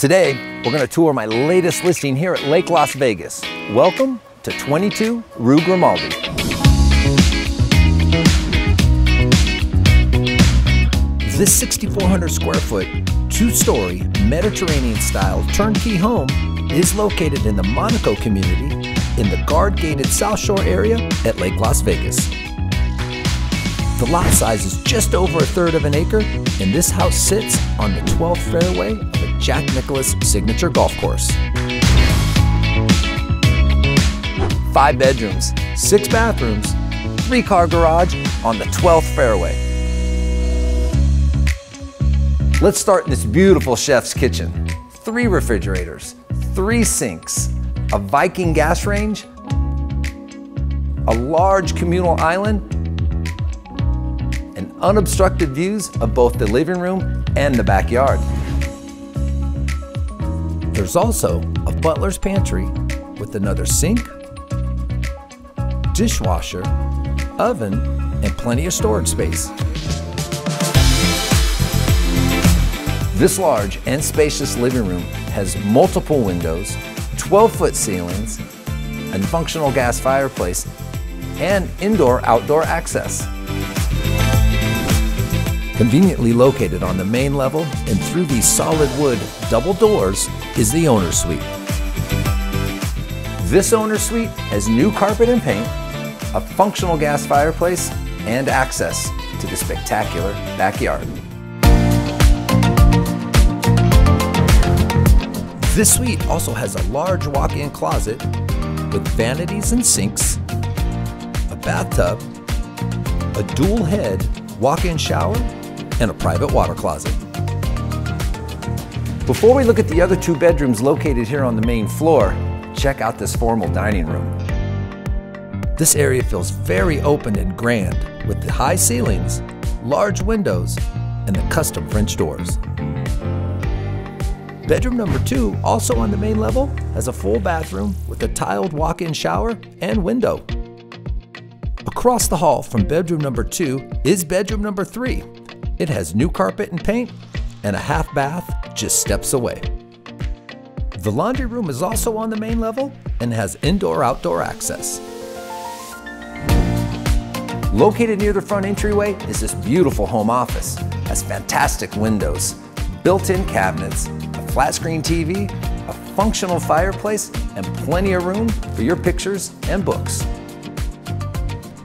Today, we're going to tour my latest listing here at Lake Las Vegas. Welcome to 22 Rue Grimaldi. This 6,400 square foot, two-story, Mediterranean-style turnkey home is located in the Monaco community in the guard-gated South Shore area at Lake Las Vegas. The lot size is just over a third of an acre, and this house sits on the 12th fairway Jack Nicklaus signature golf course. Five bedrooms, six bathrooms, three car garage on the 12th fairway. Let's start in this beautiful chef's kitchen. Three refrigerators, three sinks, a Viking gas range, a large communal island, and unobstructed views of both the living room and the backyard. There's also a butler's pantry with another sink, dishwasher, oven, and plenty of storage space. This large and spacious living room has multiple windows, 12-foot ceilings, a functional gas fireplace, and indoor-outdoor access. Conveniently located on the main level and through these solid wood double doors is the owner's suite. This owner's suite has new carpet and paint, a functional gas fireplace, and access to the spectacular backyard. This suite also has a large walk-in closet with vanities and sinks, a bathtub, a dual head walk-in shower, and a private water closet. Before we look at the other two bedrooms located here on the main floor, check out this formal dining room. This area feels very open and grand with the high ceilings, large windows, and the custom French doors. Bedroom number two, also on the main level, has a full bathroom with a tiled walk-in shower and window. Across the hall from bedroom number two is bedroom number three. It has new carpet and paint and a half bath just steps away. The laundry room is also on the main level and has indoor-outdoor access. Located near the front entryway is this beautiful home office. Has fantastic windows, built-in cabinets, a flat screen TV, a functional fireplace, and plenty of room for your pictures and books.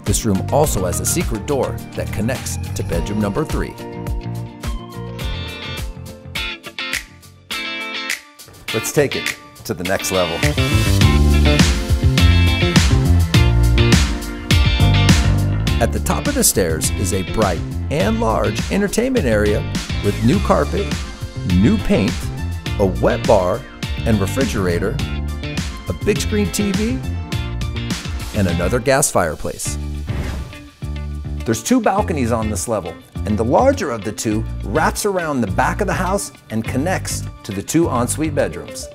This room also has a secret door that connects to bedroom number three. Let's take it to the next level. At the top of the stairs is a bright and large entertainment area with new carpet, new paint, a wet bar and refrigerator, a big screen TV, and another gas fireplace. There's two balconies on this level, and the larger of the two wraps around the back of the house and connects to the two ensuite bedrooms.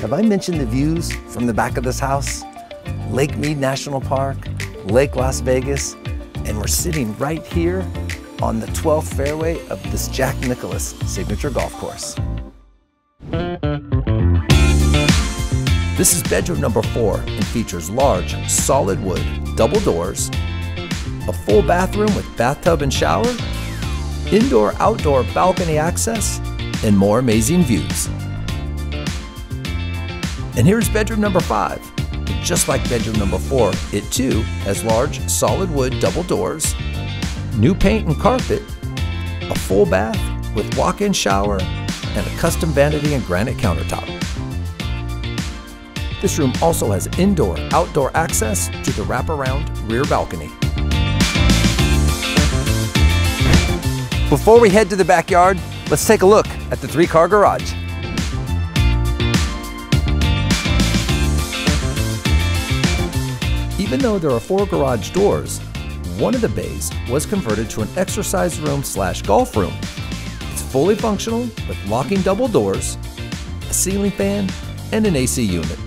Have I mentioned the views from the back of this house? Lake Mead National Park, Lake Las Vegas, and we're sitting right here on the 12th fairway of this Jack Nicklaus signature golf course. This is bedroom number four and features large, solid wood double doors, a full bathroom with bathtub and shower, indoor-outdoor balcony access, and more amazing views. And here's bedroom number five. Just like bedroom number four, it too has large, solid wood double doors, new paint and carpet, a full bath with walk-in shower, and a custom vanity and granite countertop. This room also has indoor-outdoor access to the wraparound rear balcony. Before we head to the backyard, let's take a look at the three-car garage. Even though there are four garage doors, one of the bays was converted to an exercise room slash golf room. It's fully functional with locking double doors, a ceiling fan, and an AC unit.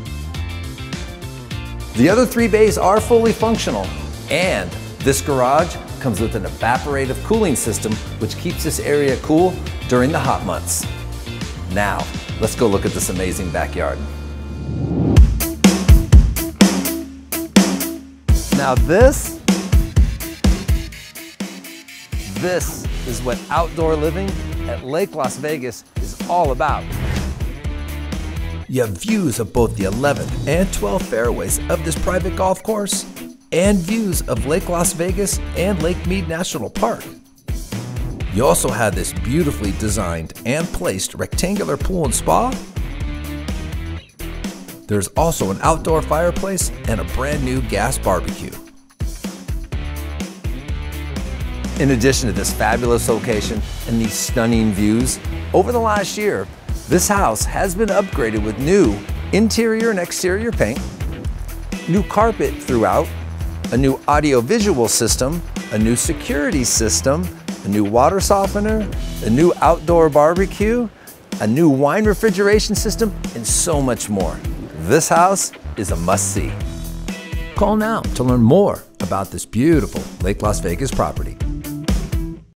The other three bays are fully functional, and this garage comes with an evaporative cooling system which keeps this area cool during the hot months. Now, let's go look at this amazing backyard. Now this, this is what outdoor living at Lake Las Vegas is all about. You have views of both the 11th and 12th fairways of this private golf course and views of Lake Las Vegas and Lake Mead National Park. You also have this beautifully designed and placed rectangular pool and spa. There's also an outdoor fireplace and a brand new gas barbecue. In addition to this fabulous location and these stunning views, over the last year, this house has been upgraded with new interior and exterior paint, new carpet throughout, a new audio-visual system, a new security system, a new water softener, a new outdoor barbecue, a new wine refrigeration system, and so much more. This house is a must-see. Call now to learn more about this beautiful Lake Las Vegas property.